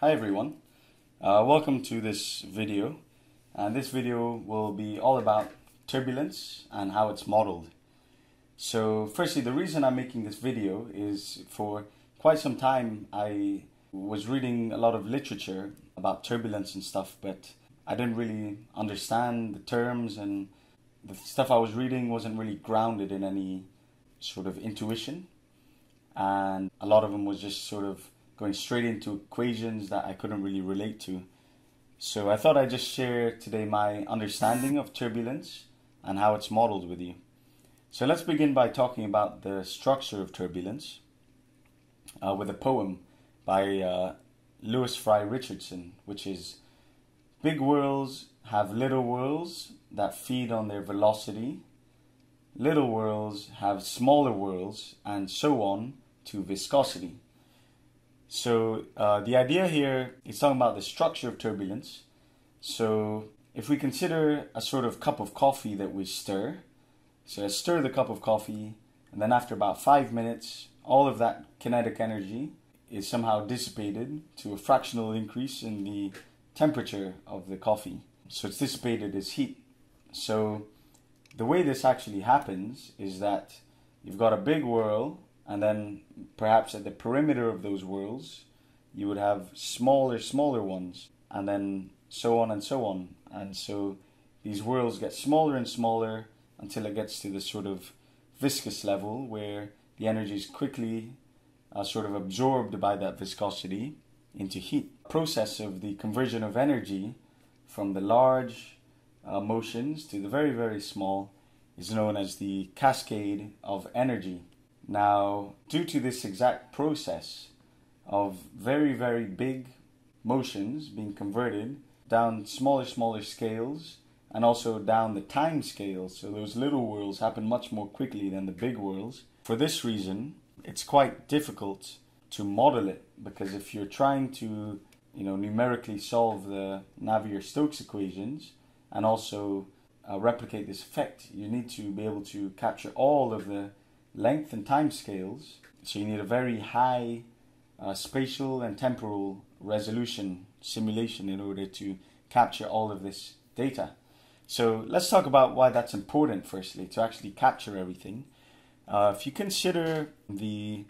Hi everyone, uh, welcome to this video. And this video will be all about turbulence and how it's modeled. So firstly the reason I'm making this video is for quite some time I was reading a lot of literature about turbulence and stuff but I didn't really understand the terms and the stuff I was reading wasn't really grounded in any sort of intuition. And a lot of them was just sort of going straight into equations that I couldn't really relate to. So I thought I'd just share today my understanding of turbulence and how it's modeled with you. So let's begin by talking about the structure of turbulence uh, with a poem by uh, Lewis Fry Richardson, which is Big whirls have little whirls that feed on their velocity. Little whirls have smaller whirls, and so on to viscosity. So uh, the idea here is talking about the structure of turbulence. So if we consider a sort of cup of coffee that we stir, so I stir the cup of coffee, and then after about five minutes, all of that kinetic energy is somehow dissipated to a fractional increase in the temperature of the coffee. So it's dissipated as heat. So the way this actually happens is that you've got a big whirl and then perhaps at the perimeter of those whirls you would have smaller smaller ones and then so on and so on and so these whirls get smaller and smaller until it gets to the sort of viscous level where the energy is quickly uh, sort of absorbed by that viscosity into heat. Process of the conversion of energy from the large uh, motions to the very very small is known as the cascade of energy. Now, due to this exact process of very, very big motions being converted down smaller, smaller scales and also down the time scale, so those little whirls happen much more quickly than the big whirls. For this reason, it's quite difficult to model it because if you're trying to, you know, numerically solve the Navier-Stokes equations and also uh, replicate this effect, you need to be able to capture all of the length and time scales. So you need a very high uh, spatial and temporal resolution simulation in order to capture all of this data. So let's talk about why that's important firstly, to actually capture everything. Uh, if you consider the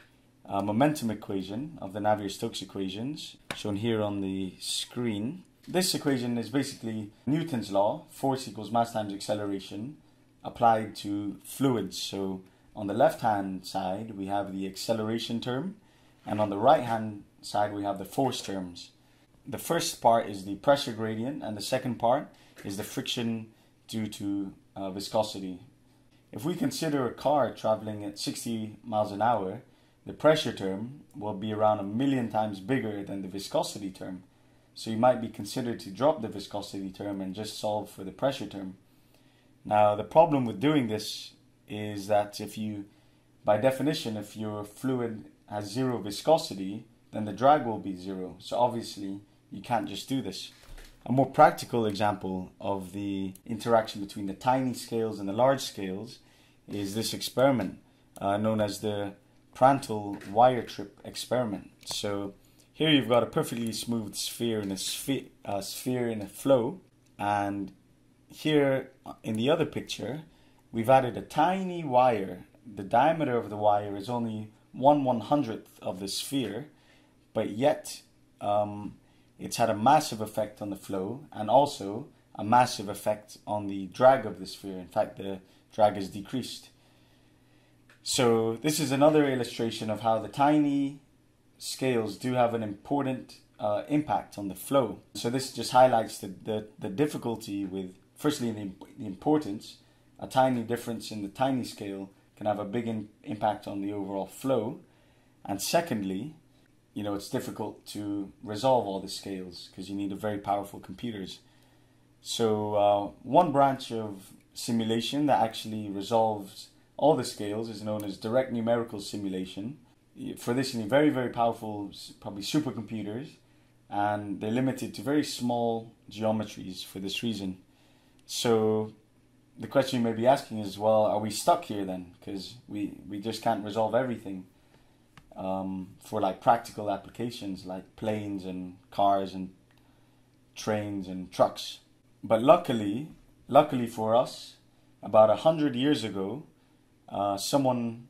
uh, momentum equation of the Navier-Stokes equations, shown here on the screen, this equation is basically Newton's law, force equals mass times acceleration, applied to fluids. So on the left hand side, we have the acceleration term, and on the right hand side, we have the force terms. The first part is the pressure gradient, and the second part is the friction due to uh, viscosity. If we consider a car traveling at 60 miles an hour, the pressure term will be around a million times bigger than the viscosity term. So you might be considered to drop the viscosity term and just solve for the pressure term. Now, the problem with doing this is that if you, by definition, if your fluid has zero viscosity, then the drag will be zero. So obviously, you can't just do this. A more practical example of the interaction between the tiny scales and the large scales is this experiment uh, known as the Prandtl wire trip experiment. So here you've got a perfectly smooth sphere in a sphere, uh, sphere in a flow, and here in the other picture we've added a tiny wire. The diameter of the wire is only one one hundredth of the sphere, but yet um, it's had a massive effect on the flow and also a massive effect on the drag of the sphere. In fact, the drag is decreased. So this is another illustration of how the tiny scales do have an important uh, impact on the flow. So this just highlights the, the, the difficulty with, firstly, the, the importance a tiny difference in the tiny scale can have a big in, impact on the overall flow. And secondly, you know, it's difficult to resolve all the scales because you need a very powerful computers. So uh, one branch of simulation that actually resolves all the scales is known as direct numerical simulation. For this, you need very, very powerful, probably supercomputers, and they're limited to very small geometries for this reason. So the question you may be asking is, well, are we stuck here then? Because we, we just can't resolve everything. um, for like practical applications like planes and cars and trains and trucks. But luckily, luckily for us, about a hundred years ago, uh, someone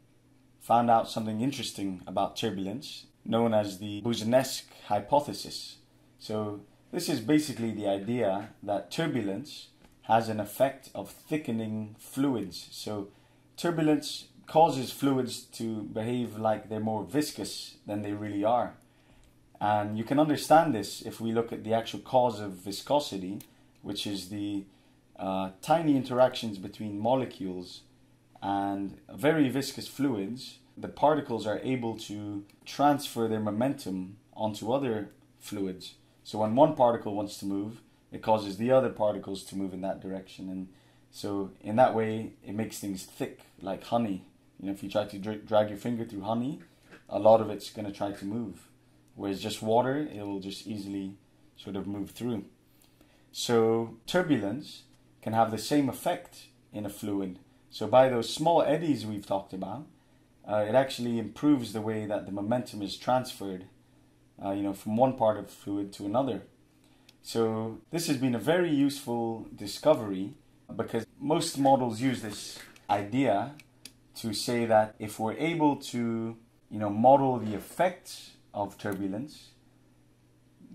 found out something interesting about turbulence, known as the Boussinesq hypothesis. So this is basically the idea that turbulence has an effect of thickening fluids. So turbulence causes fluids to behave like they're more viscous than they really are. And you can understand this if we look at the actual cause of viscosity, which is the uh, tiny interactions between molecules and very viscous fluids. The particles are able to transfer their momentum onto other fluids. So when one particle wants to move, it causes the other particles to move in that direction. And so in that way, it makes things thick, like honey. You know, if you try to dra- drag your finger through honey, a lot of it's going to try to move. Whereas just water, it will just easily sort of move through. So turbulence can have the same effect in a fluid. So by those small eddies we've talked about, uh, it actually improves the way that the momentum is transferred uh, you know, from one part of fluid to another. So this has been a very useful discovery because most models use this idea to say that if we're able to, you know, model the effects of turbulence,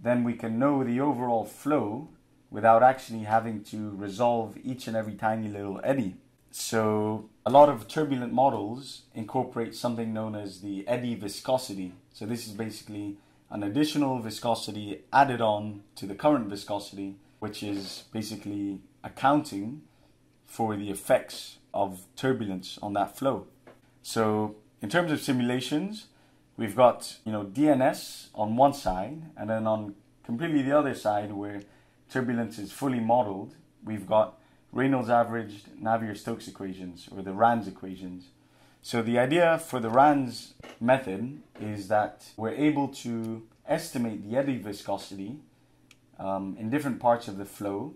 then we can know the overall flow without actually having to resolve each and every tiny little eddy. So a lot of turbulent models incorporate something known as the eddy viscosity. So this is basically an additional viscosity added on to the current viscosity, which is basically accounting for the effects of turbulence on that flow. So in terms of simulations, we've got you know DNS on one side, and then on completely the other side where turbulence is fully modeled, we've got Reynolds averaged Navier-Stokes equations or the RANS equations. So the idea for the RANS method is that we're able to estimate the eddy viscosity um, in different parts of the flow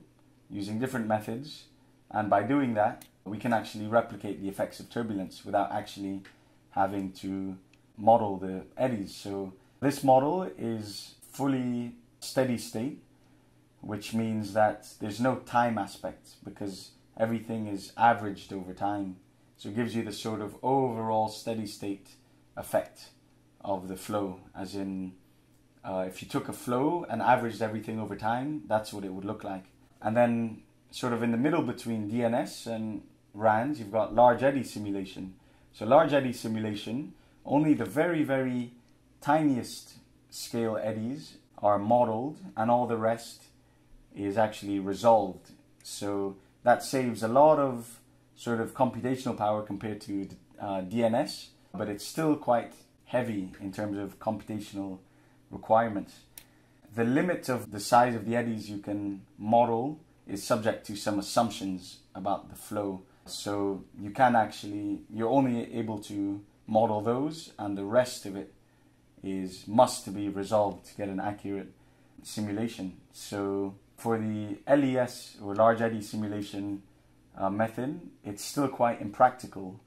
using different methods. And by doing that, we can actually replicate the effects of turbulence without actually having to model the eddies. So this model is fully steady state, which means that there's no time aspect because everything is averaged over time. So it gives you the sort of overall steady state effect of the flow, as in uh, if you took a flow and averaged everything over time, that's what it would look like. And then, sort of in the middle between DNS and RANS, you've got large eddy simulation. So, large eddy simulation, only the very, very tiniest scale eddies are modeled, and all the rest is actually resolved. So, that saves a lot of sort of computational power compared to uh, DNS, but it's still quite heavy in terms of computational requirements. The limit of the size of the eddies you can model is subject to some assumptions about the flow. So you can actually, you're only able to model those, and the rest of it is must to be resolved to get an accurate simulation. So for the LES or large eddy simulation, uh, method, it's still quite impractical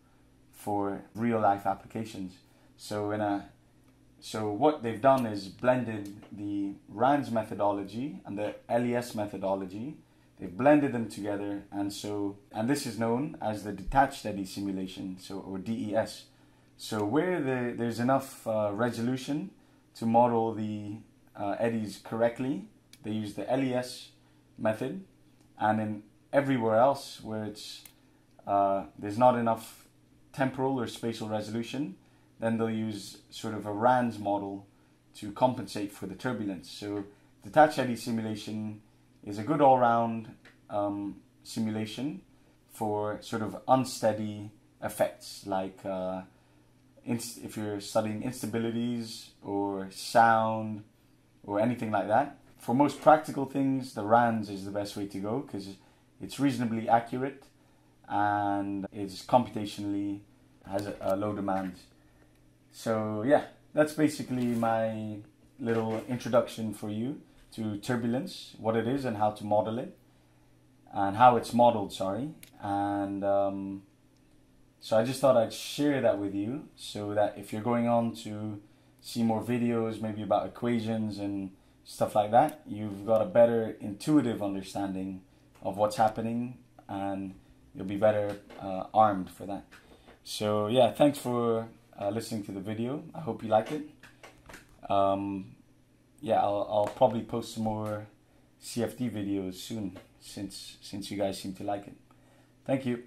for real life applications. So in a so what they've done is blended the RANS methodology and the LES methodology. They've blended them together, and so and this is known as the detached eddy simulation, so or DES. So where the, there's enough uh, resolution to model the uh, eddies correctly, they use the LES method, and in everywhere else where it's uh, there's not enough temporal or spatial resolution, then they'll use sort of a RANS model to compensate for the turbulence. So detached eddy simulation is a good all-round um, simulation for sort of unsteady effects like uh, if you're studying instabilities or sound or anything like that. For most practical things, the RANS is the best way to go because it's reasonably accurate and is computationally has a, a low demand. So yeah, that's basically my little introduction for you to turbulence, what it is and how to model it, and how it's modeled. Sorry, and um, So I just thought I'd share that with you so that if you're going on to see more videos, maybe about equations and stuff like that, you've got a better intuitive understanding of what's happening and you'll be better uh, armed for that. So yeah, thanks for uh, listening to the video. I hope you like it. Um, yeah, I'll, I'll probably post some more CFD videos soon since since you guys seem to like it. Thank you.